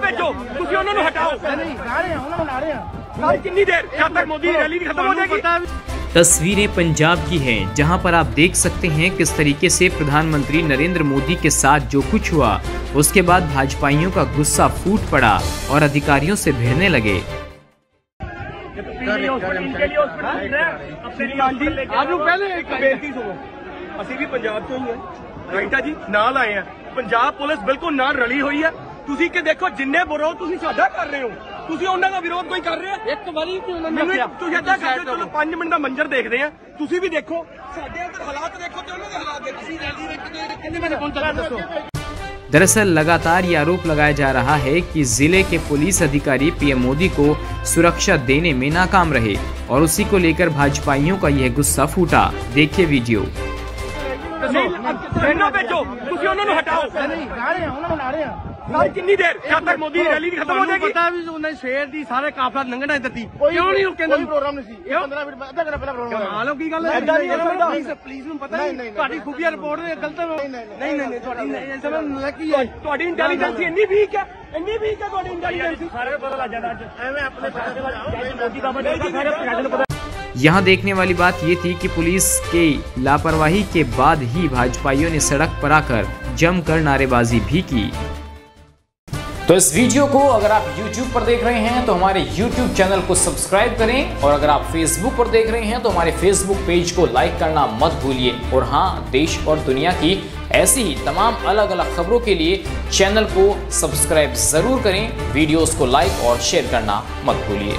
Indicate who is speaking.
Speaker 1: ਹਟਾਓ
Speaker 2: ਨਹੀਂ ਲਾ ਰਹੇ ਹਾਂ ਉਹਨਾਂ ਨੂੰ ਲਾ ਰਹੇ ਹਾਂ
Speaker 1: ਸਰ ਕਿੰਨੀ ਦੇਰ ਜਦ ਤੱਕ ਮੋਦੀ ਦੀ ਰੈਲੀ ਨਹੀਂ ਖਤਮ ਹੋ ਜਾਏਗੀ
Speaker 3: तस्वीरें पंजाब की हैं जहां पर आप देख सकते हैं किस तरीके से प्रधानमंत्री नरेंद्र मोदी के साथ जो कुछ हुआ उसके बाद भाजपाइयों का गुस्सा फूट पड़ा और अधिकारियों से भिड़ने लगे
Speaker 1: ਆਪ ਨੂੰ ਪਹਿਲੇ ਇੱਕ ਬੇਨਤੀ ਸੁਣੋ ਅਸੀਂ ਵੀ ਪੰਜਾਬ ਤੋਂ ਹੀ ਹਾਂ ਰਾਈਟਾ ਜੀ ਨਾਲ ਆਏ ਆ ਪੰਜਾਬ ਪੁਲਿਸ ਬਿਲਕੁਲ ਨਾਲ ਰਲੀ ਹੋਈ ਹੈ ਤੁਸੀਂ ਕਿ ਦੇਖੋ ਜਿੰਨੇ ਵਿਰੋਧ ਤੁਸੀਂ ਸਾਡਾ ਕਰ ਰਹੇ ਹੋ ਤੁਸੀਂ ਉਹਨਾਂ ਦਾ ਵਿਰੋਧ ਕੋਈ ਕਰ ਰਿਹਾ ਇੱਕ ਵਾਰੀ ਮੈਨੂੰ ਇੱਕ- ਤੁਸੀਂ ਏਦਾਂ ਕਰਦੇ ਚਲੋ 5 ਮਿੰਟ ਦਾ ਮੰਜ਼ਰ ਦੇਖਦੇ ਆ ਤੁਸੀਂ ਵੀ ਦੇਖੋ ਸਾਡੇ ਅੰਦਰ ਹਾਲਾਤ ਦੇਖੋ ਤੇ ਉਹਨਾਂ ਦੇ ਹਾਲਾਤ ਦੇਖੋ ਅਸੀਂ ਰੈਲੀ ਵੇਖਦੇ ਕਿੰਨੇ ਵਜੇ ਪਹੁੰਚਾ ਦੱਸੋ
Speaker 3: दरअसल लगातार ये आरोप लगाया जा रहा है कि जिले के पुलिस अधिकारी पीएम मोदी को सुरक्षा देने में नाकाम रहे और उसी को लेकर भाजपाइयों का यह गुस्सा फूटा देखिए वीडियो
Speaker 1: ਨਹੀਂ ਮੈਨੂੰ ਭੇਜੋ ਤੁਸੀਂ ਉਹਨਾਂ ਨੂੰ ਹਟਾਓ।
Speaker 2: ਨਹੀਂ ਲਾ ਰਹੇ ਹਾਂ ਉਹਨਾਂ ਨੂੰ ਲਾ ਰਹੇ ਹਾਂ।
Speaker 1: ਸਰ ਕਿੰਨੀ ਦੇਰ? ਜਦ ਤੱਕ ਮੋਦੀ ਦੀ ਰੈਲੀ ਨਹੀਂ ਖਤਮ ਹੋ ਜਾਏਗੀ
Speaker 4: ਪਤਾ ਵੀ ਉਹਨਾਂ ਸਵੇਰ ਦੀ ਸਾਰੇ ਕਾਫਲਾ ਲੰਘਣਾ ਇੱਧਰ ਦੀ ਕਿਉਂ ਨਹੀਂ ਰੁਕੇ
Speaker 2: ਕੋਈ ਪ੍ਰੋਗਰਾਮ ਨਹੀਂ ਸੀ। ਇਹ 15 ਮਿੰਟ ਅੱਧਾ ਘੰਟਾ ਪਹਿਲਾਂ ਪ੍ਰੋਗਰਾਮ ਹੋਇਆ।
Speaker 4: ਹਾਲੋ ਕੀ ਗੱਲ। ਹੈ
Speaker 1: ਹੋ।
Speaker 4: ਪੁਲਿਸ ਪੁਲਿਸ ਨੂੰ ਪਤਾ
Speaker 2: ਨਹੀਂ।
Speaker 4: ਤੁਹਾਡੀ ਖੁਫੀਆ ਰਿਪੋਰਟ ਦੇ ਗਲਤ ਨਹੀਂ ਨਹੀਂ ਨਹੀਂ ਤੁਹਾਡੀ ਨਹੀਂ ਇਸ ਸਮੇਂ ਨਲਕੀ ਹੈ।
Speaker 1: ਤੁਹਾਡੀ ਇੰਟੈਲੀਜੈਂਸ ਇੰਨੀ ਵੀਕ ਹੈ ਇੰਨੀ ਵੀਕ ਹੈ ਤੁਹਾਡੀ ਇੰਟੈਲੀਜੈਂਸ ਸਾਰੇ ਪਤਾ ਲੱਗ ਜਾਂਦਾ ਅੱਜ।
Speaker 2: ਐਵੇਂ ਆਪਣੇ ਵੱਲ
Speaker 1: ਮੋਦੀ ਦਾ ਬਣੇ ਸਾਰੇ ਪ੍ਰਸ਼ਾਸਨ ਨੂੰ ਪਤਾ
Speaker 3: यहाँ देखने वाली बात ये थी कि पुलिस के लापरवाही के बाद ही भाजपाइयों ने सड़क पर आकर जमकर नारेबाजी भी की। तो इस वीडियो को अगर आप YouTube पर देख रहे हैं तो हमारे YouTube चैनल को सब्सक्राइब करें और अगर आप Facebook पर देख रहे हैं तो हमारे Facebook पेज को लाइक करना मत भूलिए। और हाँ देश और दुनिया की ऐसी ही तमाम अलग अलग खबरों के लिए चैनल को सब्सक्राइब ज़रूर करें, वीडियोस को लाइक और शेयर करना मत भूलिए।